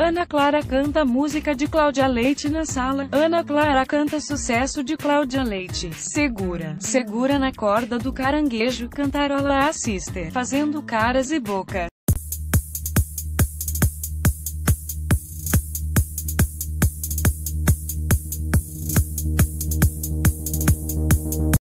Ana Clara canta música de Cláudia Leite na sala. Ana Clara canta sucesso de Cláudia Leite. Segura, segura na corda do caranguejo, cantarola assiste, fazendo caras e boca.